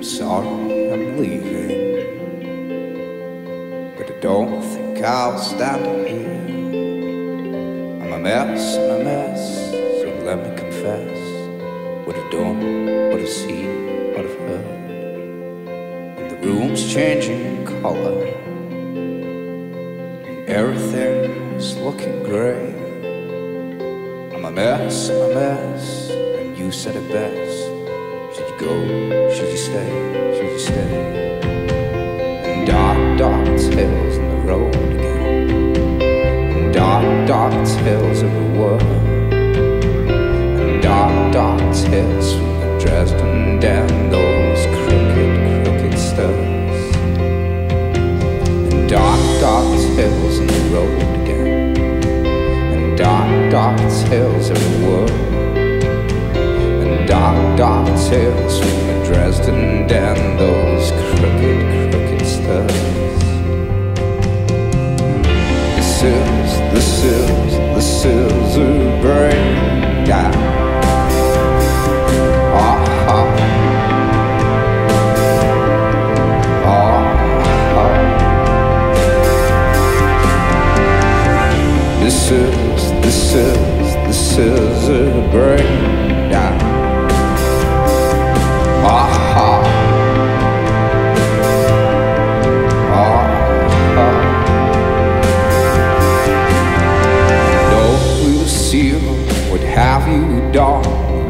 am sorry I'm leaving. But I don't think I'll stand here. I'm a mess, I'm a mess, so let me confess what I've done, what I've seen, what I've heard. And the room's changing color, and everything's looking grey. I'm a mess, I'm a mess, and you said it best. Should you go? Should you stay? Should you stay? And dark, dark tales in the road again. And dark, dark tales of the world. And dark, dark tales from the Dresden down those crooked, crooked stairs. And dark, dark tales in the road again. And dark, dark tales of the world dark, dark tales from the Dresden down those crooked, crooked stairs. This is, this is, this is a breakdown. Ah, ah. Ah, ah. This is, this is, this is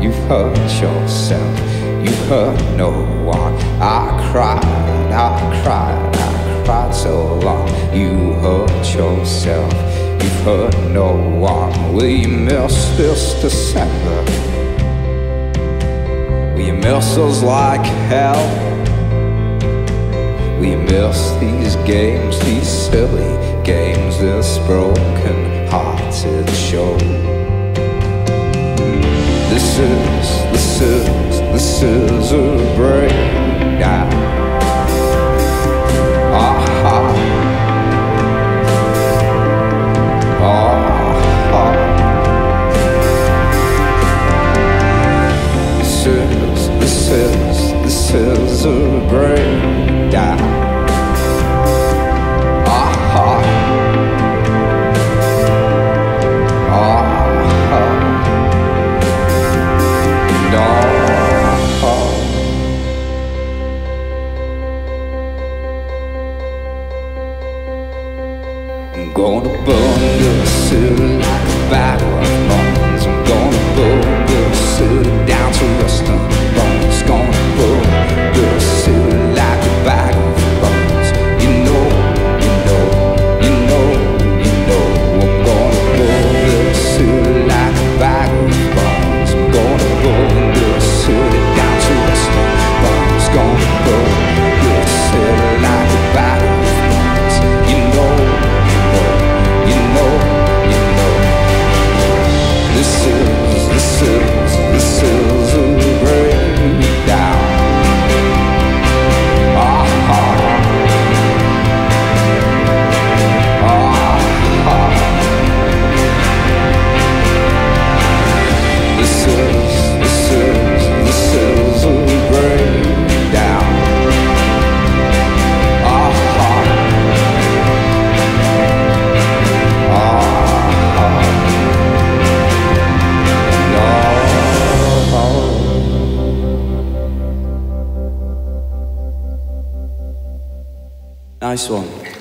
You've hurt yourself, you've hurt no one. I cried, I cried, I cried so long. You hurt yourself, you've hurt no one. Will you miss this December? Will you miss us like hell? You miss these games, these silly games, this broken hearted show? This is, this is, this is a breakdown. Ah, ah. Ah, ah. This is, this is, this is a breakdown. Gonna burn the city like a bag This Nice one.